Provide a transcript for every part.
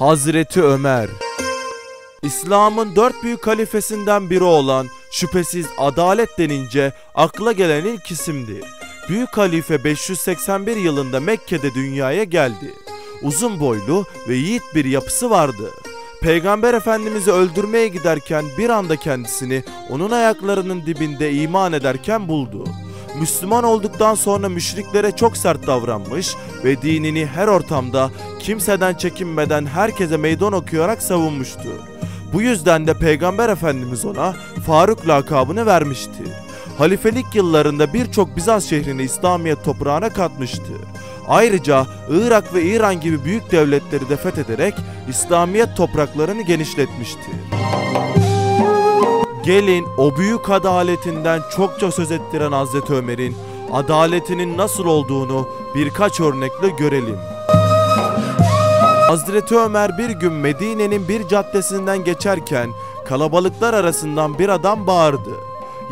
Hazreti Ömer İslam'ın dört büyük halifesinden biri olan şüphesiz adalet denince akla gelen ilk isimdir. Büyük halife 581 yılında Mekke'de dünyaya geldi. Uzun boylu ve yiğit bir yapısı vardı. Peygamber Efendimiz'i öldürmeye giderken bir anda kendisini onun ayaklarının dibinde iman ederken buldu. Müslüman olduktan sonra müşriklere çok sert davranmış ve dinini her ortamda kimseden çekinmeden herkese meydan okuyarak savunmuştu. Bu yüzden de Peygamber Efendimiz ona Faruk lakabını vermişti. Halifelik yıllarında birçok Bizans şehrini İslamiyet toprağına katmıştı. Ayrıca Irak ve İran gibi büyük devletleri de fethederek İslamiyet topraklarını genişletmişti. Gelin o büyük adaletinden çokça söz ettiren Hazreti Ömer'in adaletinin nasıl olduğunu birkaç örnekle görelim. Hazreti Ömer bir gün Medine'nin bir caddesinden geçerken kalabalıklar arasından bir adam bağırdı.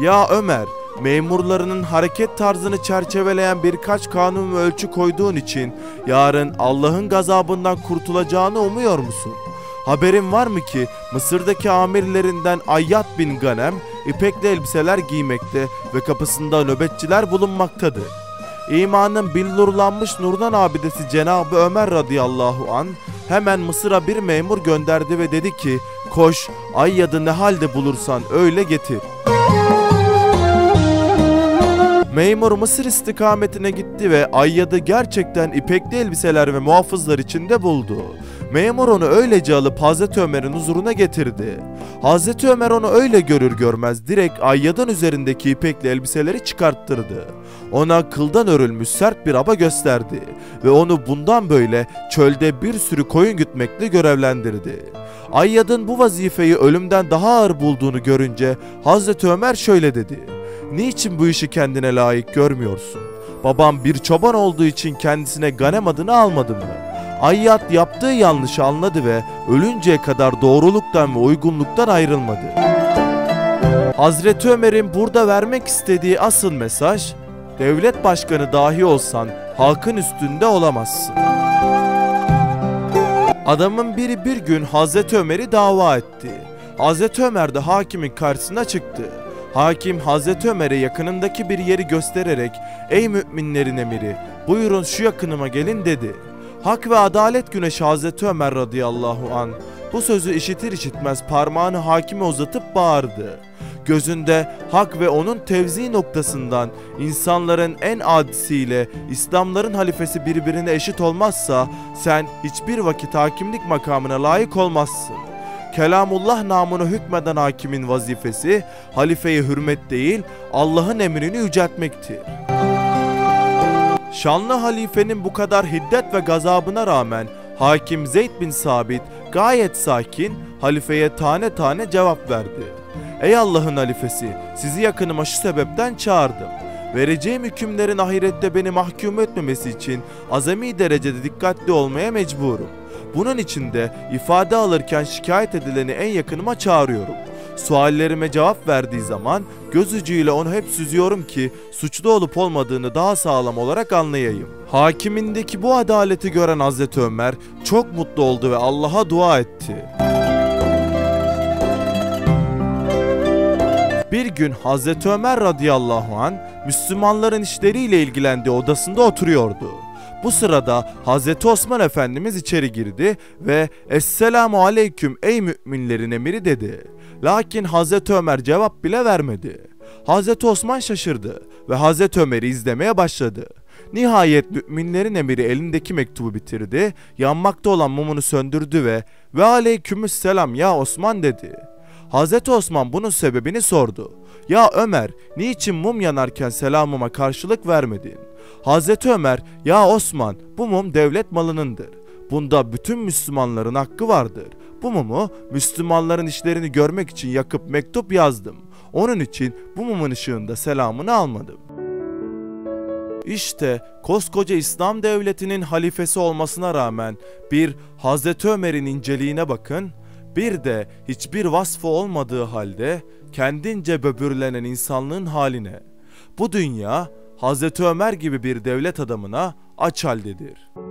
Ya Ömer, memurlarının hareket tarzını çerçeveleyen birkaç kanun ve ölçü koyduğun için yarın Allah'ın gazabından kurtulacağını umuyor musun? Haberin var mı ki Mısır'daki amirlerinden Ayyad bin Ganem ipekli elbiseler giymekte ve kapısında nöbetçiler bulunmaktadır. İmanın billurlanmış nurdan abidesi Cenab-ı Ömer radıyallahu an hemen Mısır'a bir memur gönderdi ve dedi ki koş Ayyad'ı ne halde bulursan öyle getir. Memur Mısır istikametine gitti ve Ayyad'ı gerçekten ipekli elbiseler ve muhafızlar içinde buldu. Memur onu öylece alıp Hazreti Ömer'in huzuruna getirdi. Hazreti Ömer onu öyle görür görmez direkt Ayyad'ın üzerindeki ipekli elbiseleri çıkarttırdı. Ona kıldan örülmüş sert bir aba gösterdi ve onu bundan böyle çölde bir sürü koyun gütmekle görevlendirdi. Ayyad'ın bu vazifeyi ölümden daha ağır bulduğunu görünce Hazreti Ömer şöyle dedi. Niçin bu işi kendine layık görmüyorsun? Babam bir çoban olduğu için kendisine Ganem adını almadı mı? Ayyad yaptığı yanlışı anladı ve ölünceye kadar doğruluktan ve uygunluktan ayrılmadı. Hazreti Ömer'in burada vermek istediği asıl mesaj, devlet başkanı dahi olsan halkın üstünde olamazsın. Adamın biri bir gün Hazreti Ömer'i dava etti. Hazreti Ömer de hakimin karşısına çıktı. Hakim Hazreti Ömer'e yakınındaki bir yeri göstererek ''Ey müminlerin emiri buyurun şu yakınıma gelin'' dedi. Hak ve adalet güneşi Hazreti Ömer radıyallahu an bu sözü işitir işitmez parmağını hakime uzatıp bağırdı. Gözünde hak ve onun tevzi noktasından insanların en adisiyle İslamların halifesi birbirine eşit olmazsa sen hiçbir vakit hakimlik makamına layık olmazsın. Kelamullah namını hükmeden hakimin vazifesi halifeye hürmet değil Allah'ın emrini yüceltmektir. Şanlı halifenin bu kadar hiddet ve gazabına rağmen hakim Zeyd bin Sabit gayet sakin halifeye tane tane cevap verdi. Ey Allah'ın halifesi sizi yakınıma şu sebepten çağırdım. Vereceğim hükümlerin ahirette beni mahkum etmemesi için azami derecede dikkatli olmaya mecburum. Bunun için de ifade alırken şikayet edileni en yakınıma çağırıyorum. Suallerime cevap verdiği zaman göz ucuyla onu hep süzüyorum ki suçlu olup olmadığını daha sağlam olarak anlayayım. Hakimindeki bu adaleti gören Hazreti Ömer çok mutlu oldu ve Allah'a dua etti. Bir gün Hazreti Ömer radıyallahu an Müslümanların işleriyle ilgilendiği odasında oturuyordu. Bu sırada Hazreti Osman Efendimiz içeri girdi ve Esselamu Aleyküm ey müminlerin emiri dedi. Lakin Hazreti Ömer cevap bile vermedi. Hazreti Osman şaşırdı ve Hazreti Ömer'i izlemeye başladı. Nihayet müminlerin emiri elindeki mektubu bitirdi, yanmakta olan mumunu söndürdü ve ve aleykümselam ya Osman dedi. Hazreti Osman bunun sebebini sordu. Ya Ömer, niçin mum yanarken selamıma karşılık vermedin? Hazreti Ömer, ya Osman, bu mum devlet malınındır. Bunda bütün Müslümanların hakkı vardır. Bu mumu Müslümanların işlerini görmek için yakıp mektup yazdım. Onun için bu mumun ışığında selamını almadım. İşte koskoca İslam devletinin halifesi olmasına rağmen bir Hazreti Ömer'in inceliğine bakın, bir de hiçbir vasfı olmadığı halde kendince böbürlenen insanlığın haline. Bu dünya Hazreti Ömer gibi bir devlet adamına aç haldedir.''